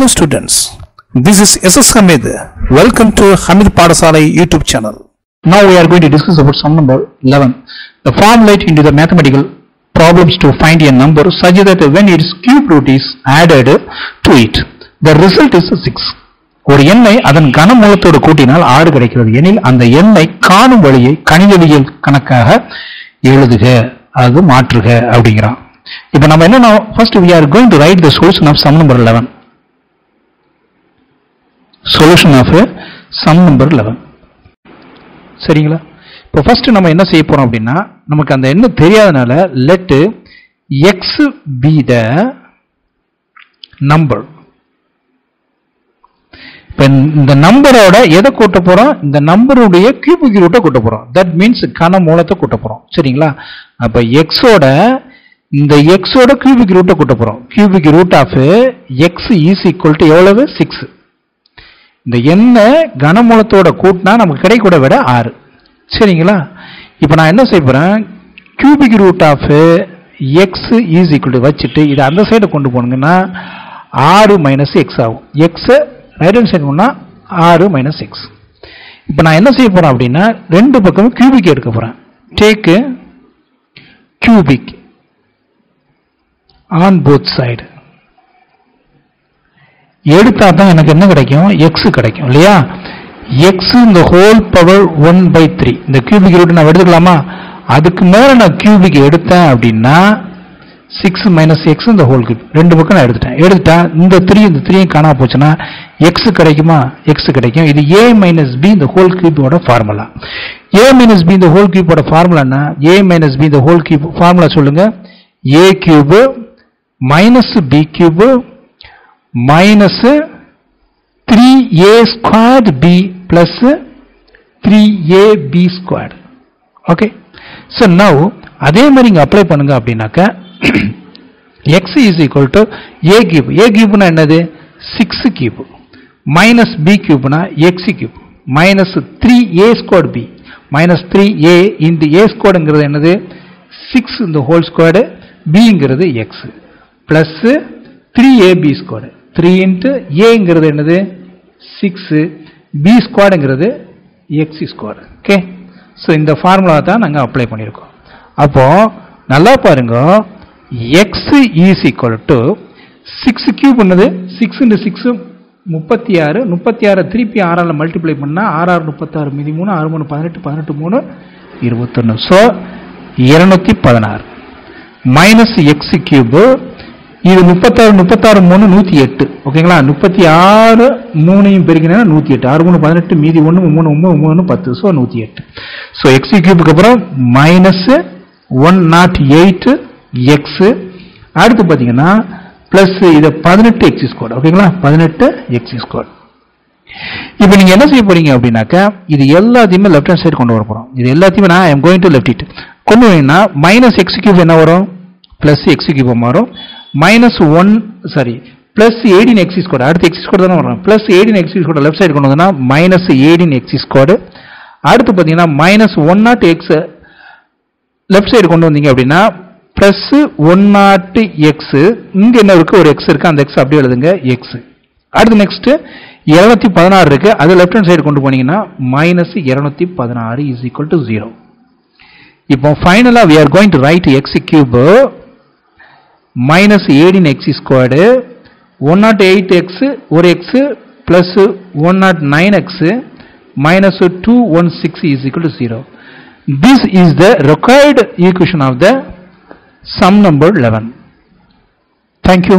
Hello students, this is SS Hamid. Welcome to Hamid Padasalai YouTube channel. Now we are going to discuss about sum number 11. The formulate into the mathematical problems to find a number such that when its cube root is added to it, the result is 6. ஒரு எண்ணை அதன் கனமூலத்தோடு கூட்டினால் ஆறு கிடைக்கிறது எனில் அந்த எண்ணை காணும் வழியை கணிதவியல் கணக்காக எழுதுக அது மாற்றுக அப்படிங்கிறான் இப்போ நம்ம என்ன first we are going to write the solution of sum number 11 solution of sum number eleven சரிங்களா? இப்போ ஃபஸ்ட்டு நம்ம என்ன செய்ய போகிறோம் அப்படின்னா நமக்கு அந்த எண்ணு தெரியாதனால let x be the number இப்போ இந்த நம்பரோட எதை கூட்ட போகிறோம் இந்த நம்பருடைய கியூபிக் ரூட்டை கூட்ட போகிறோம் தட் மீன்ஸ் கன மூலத்தை கூட்ட போகிறோம் சரிங்களா? அப்போ எக்ஸோட இந்த எக்ஸோட கியூபிக் ரூட்டை கூட்ட போகிறோம் cubic root of x is equal to எவ்வளவு? சிக்ஸ் இந்த எண்ணை கனமூலத்தோட கூட்டினா நமக்கு கிடைக்கூட விட ஆறு. சரிங்களா? இப்போ நான் என்ன செய்ய போகிறேன் cubic root of x is equal வச்சுட்டு இதை அந்த சைடு கொண்டு போனீங்கன்னா ஆறு மைனஸ் எக்ஸ் ஆகும். எக்ஸை ரைட் ஹேண்ட் சைடு பண்ணால் ஆறு மைனஸ் எக்ஸ் இப்போ நான் என்ன செய்ய போகிறேன் அப்படின்னா ரெண்டு பக்கமும் கியூபிக் எடுக்க போகிறேன் take cubic on both side எடுத்தா தான் எனக்கு என்ன கிடைக்கும்? எக்ஸ் கிடைக்கும் இல்லையா? எக்ஸ் இந்த whole power one by three இந்த கியூபிக் ரூட் நான் எடுத்துக்கலாமா? அதுக்கு மேல நான் கியூபிக் எடுத்தேன் அப்படின்னா சிக்ஸ் மைனஸ் எக்ஸ் இந்த ஹோல் கியூப் ரெண்டு பக்கம் நான் எடுத்துட்டேன். எடுத்துட்டா இந்த த்ரீ இந்த த்ரீயும் காணாம போச்சுன்னா எக்ஸ் கிடைக்குமா? எக்ஸ் கிடைக்கும். இது ஏ மைனஸ் பி இந்த ஹோல் கியூபோட ஃபார்முலா ஏ மைனஸ் பி இந்த ஹோல் கியூபோட ஃபார்முலானா ஏ மைனஸ் பி இந்த ஹோல் கியூப் ஃபார்முலா சொல்லுங்க. A cube minus b cube minus three a squared b plus three a b squared okay so now அதே மாதிரி இங்கே அப்ளை பண்ணுங்க அப்படின்னாக்க x is equal to a cube a கியூப்னா என்னது? Six cube minus b கியூப்னா x cube minus three a square b minus three a இந்த a ஸ்கொயர்டுங்கிறது என்னது? Six இந்த ஹோல் ஸ்கொயர்டு பிங்கிறது x plus three a b squared three into ஏங்கிறது என்னது? Six B ஸ்குவாடுங்கிறது x squared okay so இந்த formula தான் நாங்கள் அப்ளை பண்ணியிருக்கோம் அப்போது நல்லா பாருங்க. X is equal to six cube என்னது? சிக்ஸ் இன்ட்டு சிக்ஸு முப்பத்தி ஆறு முப்பத்தி ஆறு திருப்பி ஆறால் மல்டிப்ளை பண்ணால் ஆறு ஆறு முப்பத்தாறு மீதி மூணு ஆறு மூணு பதினெட்டு பதினெட்டு மூணு இருபத்தொன்று ஸோ இருநூத்தி பதினாறு. மைனஸ் எக்ஸ் கியூபு இது முப்பத்தாறு முப்பத்தாறு மூணு நூற்றி எட்டு ஓகேங்களா? முப்பத்தி ஆறு மூணையும் பெருக்கினா நூற்றி எட்டு ஆறு மூணு பதினெட்டு மீதி ஒன்று மூணு ஒன்பது மூணு பத்து. ஸோ நூற்றி எட்டு ஸோ எக்ஸ் கியூபுக்கு அப்புறம் minus one nought eight x அடுத்து பார்த்தீங்கன்னா ப்ளஸ் இது பதினெட்டு எக்ஸி ஸ்கோட் ஓகேங்களா? பதினெட்டு எக்ஸி கோட் இப்போ நீங்க என்ன செய்ய போறீங்க அப்படின்னாக்கா இது எல்லாத்தையுமே லெஃப்ட் ஹேண்ட் சைடு கொண்டு வர போறோம். இது எல்லாத்தையுமே நான் I'm going to left it கொண்டு வரீங்கன்னா மைனஸ் எக்ஸ் கியூப் என்ன வரும்? பிளஸ் எக்ஸ் கியூப் மாறும். Minus one sorry plus eighteen x squared அடுத்து எக்ஸி ஸ்கோடு தானே வரும் plus eighteen x squared left side கொண்டு வந்தோம்னா மைனஸ் எயிட்டின் எக்ஸி ஸ்கோடு அடுத்து பார்த்தீங்கன்னா minus one nought x left side கொண்டு வந்தீங்க அப்படின்னா ப்ளஸ் ஒன் நாட் எக்ஸ் இங்கே என்ன இருக்குது ஒரு எக்ஸ் இருக்குது அந்த எக்ஸ் அப்படியே எழுதுங்க. எக்ஸ் அடுத்து நெக்ஸ்ட்டு இருநூத்தி பதினாறு இருக்குது அது லெஃப்ட் ஹேண்ட் சைடு கொண்டு போனீங்கன்னா மைனஸ் இரநூத்தி பதினாறு இஸ் ஈக்குவல் டு ஜீரோ இப்போ ஃபைனலாக we are going to write x cube minus eighteen x squared one nought eight x ஒரு x plus one nought nine x minus two one six is equal to zero this is the required equation of the sum number 11 thank you.